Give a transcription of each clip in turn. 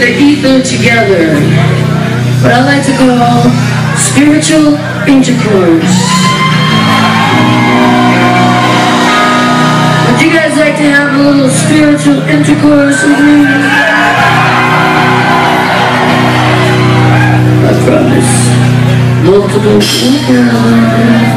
enter the ether together. What I like to call spiritual intercourse. Would you guys like to have a little spiritual intercourse with me? I promise. Multiple orgasms.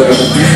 Gracias.